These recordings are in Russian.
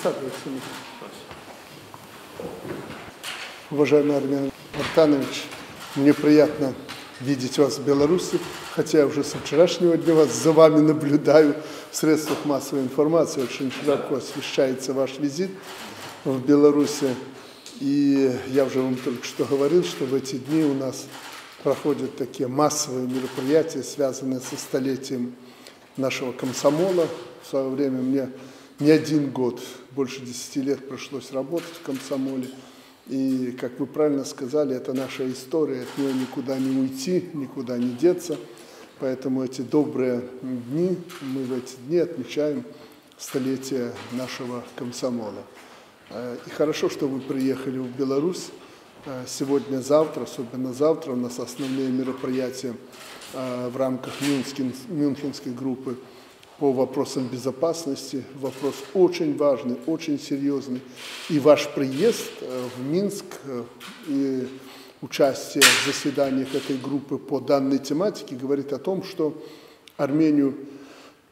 Присаживайтесь. Уважаемый Армен Артанович, мне приятно видеть вас в Беларуси, хотя я уже со вчерашнего дня вас за вами наблюдаю в средствах массовой информации. Очень широко освещается ваш визит в Беларуси. И я уже вам только что говорил, что в эти дни у нас проходят такие массовые мероприятия, связанные со столетием нашего комсомола. В свое время мне не один год, больше десяти лет пришлось работать в комсомоле. И, как вы правильно сказали, это наша история, от нее никуда не уйти, никуда не деться. Поэтому эти добрые дни, мы в эти дни отмечаем столетие нашего комсомола. Э, и хорошо, что вы приехали в Беларусь. Э, сегодня, завтра, особенно завтра, у нас основные мероприятия э, в рамках Мюнхенской группы по вопросам безопасности. Вопрос очень важный, очень серьезный. И ваш приезд э, в Минск э, и участие в заседаниях этой группы по данной тематике говорит о том, что Армению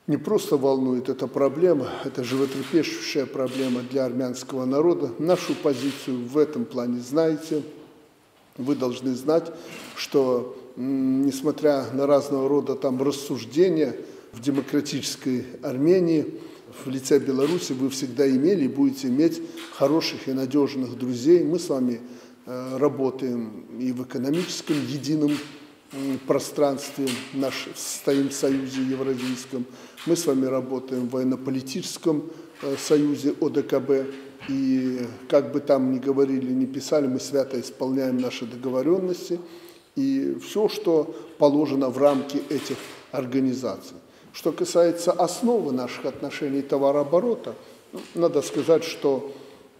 не просто волнует эта проблема, это животрепещущая проблема для армянского народа. Нашу позицию в этом плане знаете. Вы должны знать, что несмотря на разного рода там рассуждения, в демократической Армении, в лице Беларуси вы всегда имели и будете иметь хороших и надежных друзей. Мы с вами э, работаем и в экономическом едином пространстве, наш, стоим в союзе евразийском. Мы с вами работаем в военно-политическом э, союзе ОДКБ. И как бы там ни говорили, ни писали, мы свято исполняем наши договоренности и все, что положено в рамки этих организаций. Что касается основы наших отношений товарооборота, ну, надо сказать, что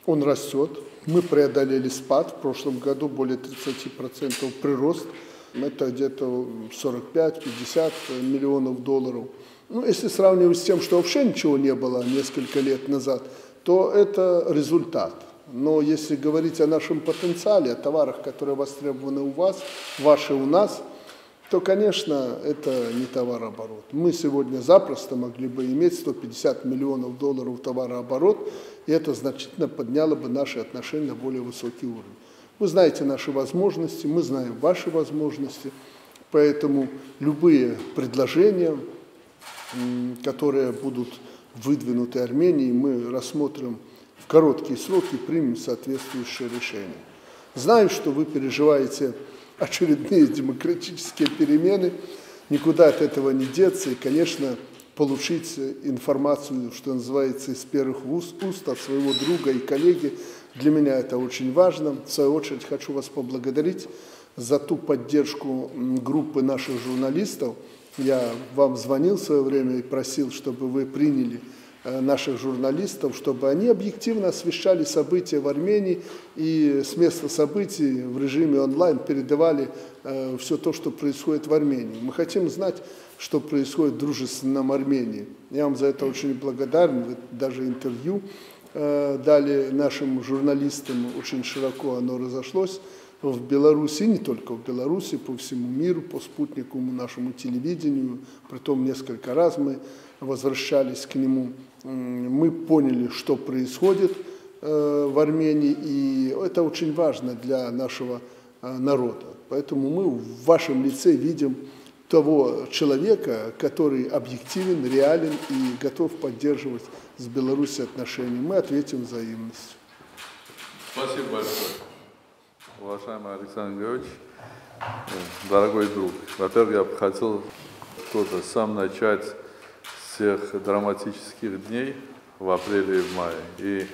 он растет. Мы преодолели спад. В прошлом году более 30% прирост. Это где-то 45-50 миллионов долларов. Ну, если сравнивать с тем, что вообще ничего не было несколько лет назад, то это результат. Но если говорить о нашем потенциале, о товарах, которые востребованы у вас, ваши у нас – то, конечно, это не товарооборот. Мы сегодня запросто могли бы иметь 150 миллионов долларов товарооборот, и это значительно подняло бы наши отношения на более высокий уровень. Вы знаете наши возможности, мы знаем ваши возможности, поэтому любые предложения, которые будут выдвинуты Арменией, мы рассмотрим в короткие сроки примем соответствующее решение. Знаю, что вы переживаете очередные демократические перемены, никуда от этого не деться, и, конечно, получить информацию, что называется, из первых уст, уст от своего друга и коллеги, для меня это очень важно. В свою очередь хочу вас поблагодарить за ту поддержку группы наших журналистов. Я вам звонил в свое время и просил, чтобы вы приняли наших журналистов, чтобы они объективно освещали события в Армении и с места событий в режиме онлайн передавали э, все то, что происходит в Армении. Мы хотим знать, что происходит в дружественном Армении. Я вам за это очень благодарен. Вы даже интервью э, дали нашим журналистам, очень широко оно разошлось в Беларуси, не только в Беларуси, по всему миру, по спутниковому нашему телевидению. Притом несколько раз мы возвращались к нему мы поняли, что происходит э, в Армении, и это очень важно для нашего э, народа. Поэтому мы в вашем лице видим того человека, который объективен, реален и готов поддерживать с Беларусью отношения. Мы ответим взаимностью. Спасибо большое. Уважаемый Александр Георгиевич, э, дорогой друг, во-первых, я бы хотел тоже сам начать всех драматических дней в апреле и в мае. И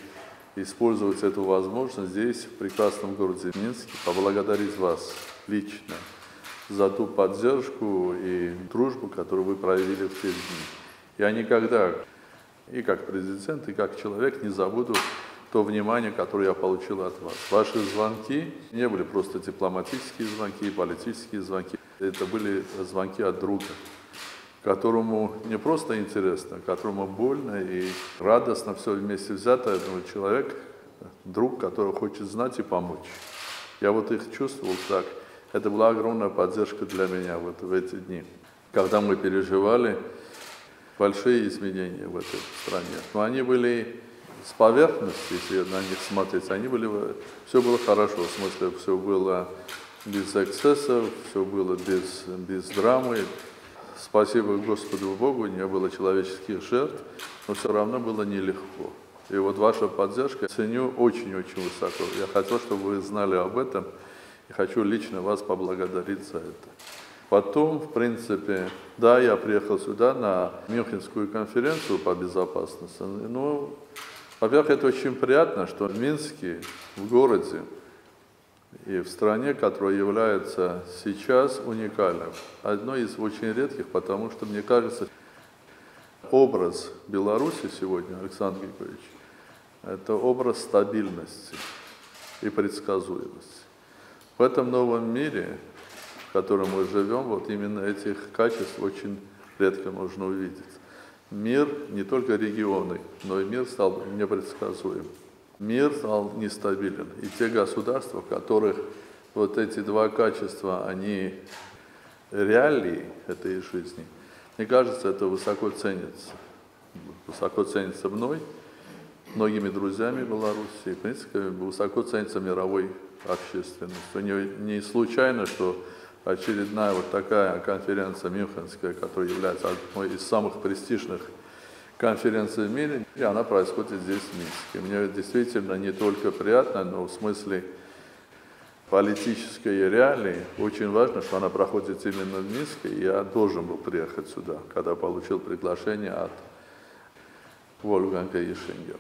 использовать эту возможность здесь, в прекрасном городе Минске, поблагодарить вас лично за ту поддержку и дружбу, которую вы проявили в те дни. Я никогда, и как президент, и как человек, не забуду то внимание, которое я получил от вас. Ваши звонки не были просто дипломатические звонки, политические звонки. Это были звонки от друга которому не просто интересно, которому больно и радостно все вместе взято, этого человек, друг, который хочет знать и помочь. Я вот их чувствовал так. Это была огромная поддержка для меня вот в эти дни, когда мы переживали большие изменения в этой стране. Но они были с поверхности, если на них смотреть, они были, все было хорошо, в смысле, все было без эксцессов, все было без, без драмы. Спасибо Господу Богу, не было человеческих жертв, но все равно было нелегко. И вот ваша поддержка ценю очень-очень высоко. Я хотел, чтобы вы знали об этом, и хочу лично вас поблагодарить за это. Потом, в принципе, да, я приехал сюда на Мюнхенскую конференцию по безопасности. Ну, во-первых, это очень приятно, что в Минске, в городе и в стране, которая является сейчас уникальным, одной из очень редких, потому что, мне кажется, образ Беларуси сегодня, Александр Григорьевич, это образ стабильности и предсказуемости. В этом новом мире, в котором мы живем, вот именно этих качеств очень редко можно увидеть. Мир не только регионы, но и мир стал непредсказуем. Мир стал нестабилен. И те государства, в которых вот эти два качества, они реалии этой жизни, мне кажется, это высоко ценится. Высоко ценится мной, многими друзьями Беларуси, в принципе, высоко ценится мировой общественностью. Не, не случайно, что очередная вот такая конференция Мюнхенская, которая является одной из самых престижных конференций в мире, и она происходит здесь, в Минске. Мне действительно не только приятно, но в смысле политической реалии очень важно, что она проходит именно в Минске, я должен был приехать сюда, когда получил приглашение от Вольфганга Ешингера.